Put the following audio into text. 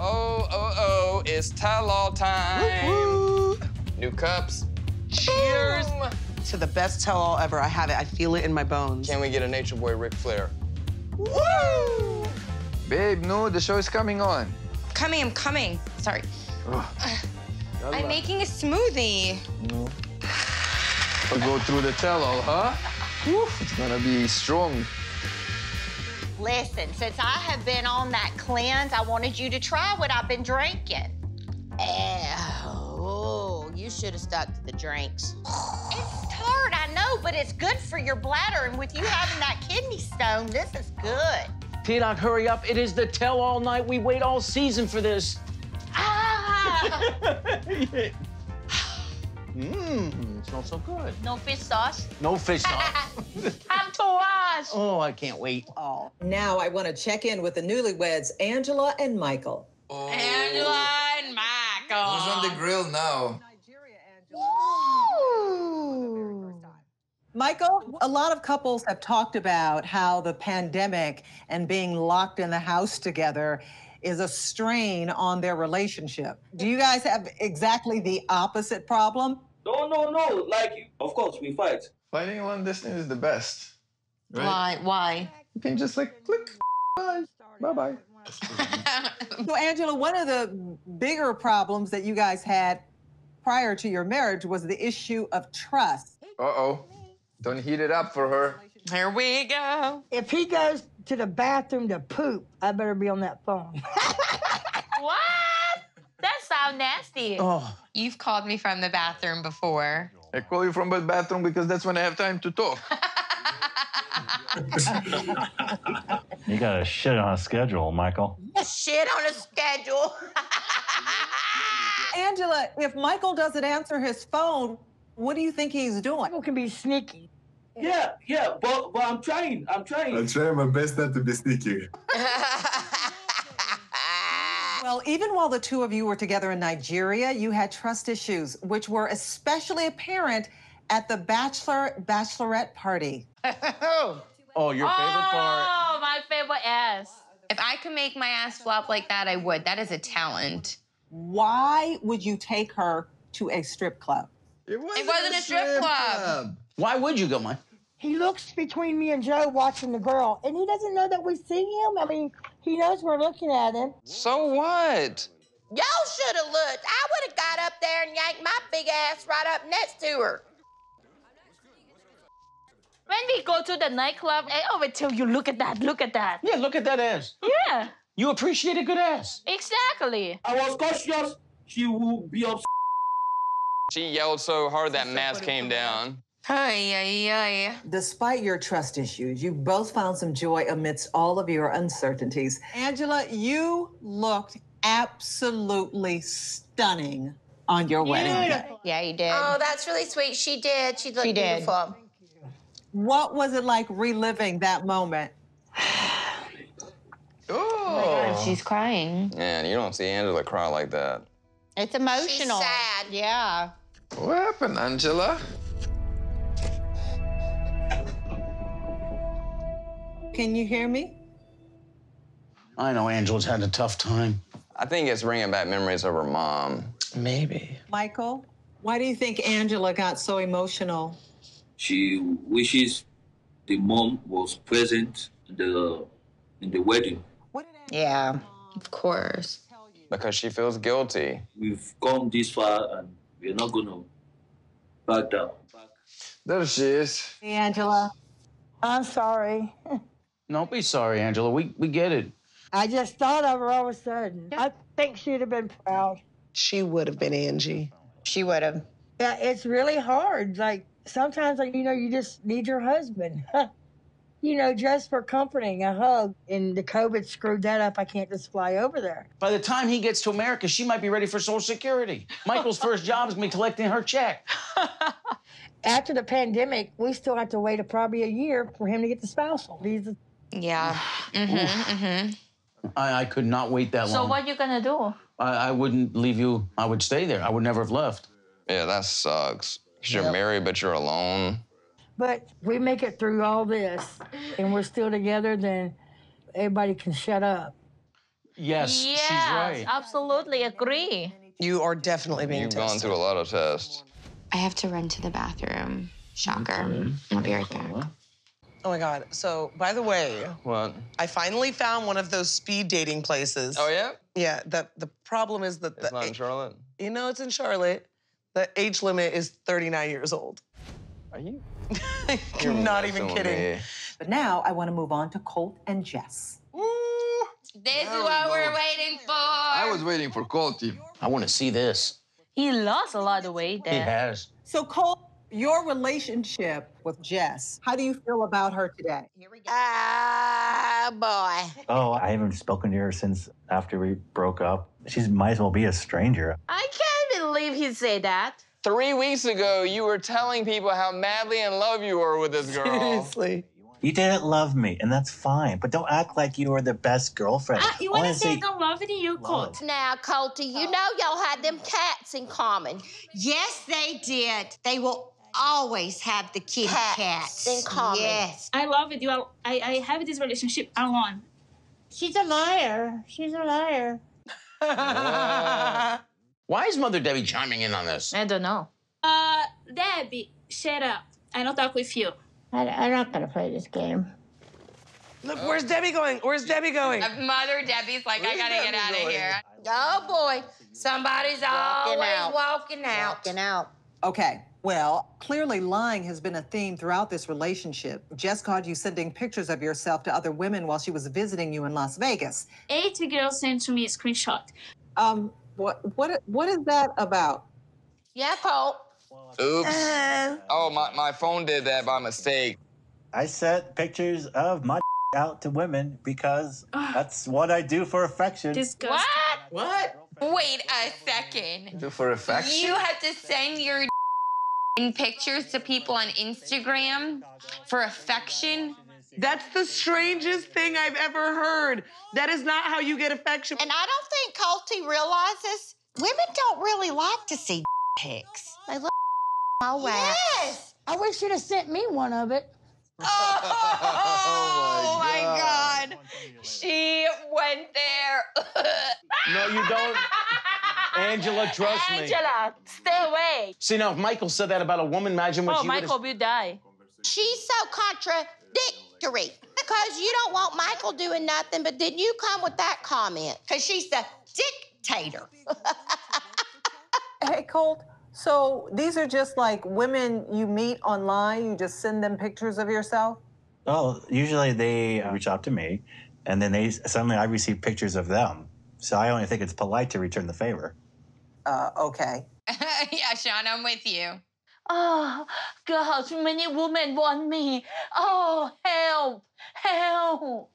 Oh, oh, oh, it's tell-all time. New cups. Cheers Boom. to the best tell-all ever. I have it. I feel it in my bones. Can we get a Nature Boy Ric Flair? Woo! Babe, no, the show is coming on. Coming, I'm coming. Sorry. I'm making a smoothie. I'll go through the tell-all, huh? Woof, it's gonna be strong. Listen, since I have been on that cleanse, I wanted you to try what I've been drinking. Oh, you should have stuck to the drinks. It's tart, I know, but it's good for your bladder. And with you having that kidney stone, this is good. T-Doc, hurry up. It is the tell-all night. We wait all season for this. Ah! Mmm, smells so good. no fish sauce. No fish sauce. Have to us. oh, I can't wait. Oh. Now I want to check in with the newlyweds, Angela and Michael. Oh. Angela and Michael. Who's on the grill now? Nigeria, Angela. Michael, a lot of couples have talked about how the pandemic and being locked in the house together is a strain on their relationship. Do you guys have exactly the opposite problem? No, no, no. Like, of course, we fight. Fighting long distance is the best. Right? Why? Why? You can just like click, bye, bye-bye. So, Angela, one of the bigger problems that you guys had prior to your marriage was the issue of trust. Uh-oh. Don't heat it up for her. Here we go. If he goes to the bathroom to poop, I better be on that phone. What? That sounds nasty. Oh, You've called me from the bathroom before. I call you from the bathroom because that's when I have time to talk. You got a shit on a schedule, Michael. A Shit on a schedule. Angela, if Michael doesn't answer his phone, what do you think he's doing? People can be sneaky. Yeah, yeah, but but I'm trying. I'm trying. I'm trying my best not to be sneaky. Well, even while the two of you were together in Nigeria, you had trust issues, which were especially apparent at the bachelor bachelorette party. Oh. Oh, your favorite part. Oh, my favorite ass. If I could make my ass flop like that, I would. That is a talent. Why would you take her to a strip club? It wasn't, wasn't a strip club. Why would you go, Mike? He looks between me and Joe watching the girl, and he doesn't know that we see him. I mean, he knows we're looking at him. So what? Y'all should have looked. I would have got up there and yanked my big ass right up next to her. When we go to the nightclub, I always tell you, look at that, look at that. Yeah, look at that ass. Yeah, You appreciate a good ass. exactly. I was cautious. She will be upset. She yelled so hard that mask came down. Ay, ay, ay. Despite your trust issues, you both found some joy amidst all of your uncertainties. Angela, you looked absolutely stunning on your wedding day. Yeah, you did. Oh, that's really sweet. She did. She looked She did. beautiful. What was it like reliving that moment? Oh. She's crying. Man, you don't see Angela cry like that. It's emotional. She's sad. Yeah. What happened, Angela? Can you hear me? I know Angela's had a tough time. I think it's bringing back memories of her mom. Maybe. Michael, why do you think Angela got so emotional? She wishes the mom was present in the in the wedding. Yeah. Of course. Because she feels guilty. We've come this far, and we're not gonna back down. There she is. Hey, Angela. I'm sorry. Don't be sorry, Angela. We, we get it. I just thought of her all of a sudden. I think she'd have been proud. She would have been Angie. She would have. Yeah, it's really hard. Like sometimes, like you know, you just need your husband. you know, just for comforting, a hug. And the COVID screwed that up. I can't just fly over there. By the time he gets to America, she might be ready for Social Security. Michael's first job is going to be collecting her check. After the pandemic, we still have to wait a, probably a year for him to get the spousal visa. Yeah. Mm-hmm. Mm-hmm. I, I could not wait that So long. So what you gonna do? I, I wouldn't leave you. I would stay there. I would never have left. Yeah, that sucks. 'Cause you're Yep. married, but you're alone. But we make it through all this, and we're still together. Then everybody can shut up. Yes, yes, she's right. absolutely agree. You are definitely being You've tested. gone through a lot of tests. I have to run to the bathroom. Shocker. I'll be right back. Oh my God. So, by the way, What? I finally found one of those speed dating places. Oh, yeah? Yeah. The, the problem is that It's the, not in Charlotte? you know, it's in Charlotte. The age limit is 39 years old. Are you? I'm not even kidding. me. But now I want to move on to Colt and Jess. Ooh, This is There we what we're waiting for. I was waiting for Colt. I want to see this. He lost a lot of weight He has. So, Colt, your relationship with Jess, how do you feel about her today? Here we go. Ah, boy. Oh, I haven't spoken to her since after we broke up. She might as well be a stranger. I can't believe he said that. Three weeks ago, you were telling people how madly in love you were with this girl. Seriously. You didn't love me, and that's fine. But don't act like you were the best girlfriend. Ah, you want to say say don't love it, you could. Now, Colty, you know y'all had them cats in common. Yes, they did. They will always have the kitty Cats cats. in common. Yes. I love it. You are, I, I have this relationship alone. She's a liar. She's a liar. Why is Mother Debbie chiming in on this? I don't know. Uh, Debbie, shut up. I don't talk with you. I, I'm not gonna play this game. Look, where's Debbie going? Where's Debbie going? Mother Debbie's like, I gotta get out of here. Oh, boy. Somebody's Walking always out. walking out. Walking out. Okay, well, clearly lying has been a theme throughout this relationship. Jess caught you sending pictures of yourself to other women while she was visiting you in Las Vegas. Eight girls sent to me a screenshot. Um, what what what is that about? Yeah, Colt. Oops. Uh, Oh, my, my phone did that by mistake. I sent pictures of my out to women because that's what I do for affection. Disgusting. What? Wait a second. Do for affection? You have to send your in pictures to people on Instagram for affection. That's the strangest thing I've ever heard. That is not how you get affection. And I don't think Colty realizes women don't really like to see pics. They look all wax. yes. I wish you'd have sent me one of it. Oh, oh, my God. She went there. No, you don't. Angela, trust me. Angela, stay away. See, now, if Michael said that about a woman, imagine what Oh, she would Michael will die. She's so contradictory. Because you don't want Michael doing nothing, but then you come with that comment. Because she's the dictator. Hey, Colt. So these are just like women you meet online. You just send them pictures of yourself. Well, usually they uh, reach out to me, and then they suddenly I receive pictures of them. So I only think it's polite to return the favor. Uh, okay. yeah, Sean, I'm with you. Oh, God, too many women want me. Oh, help, help.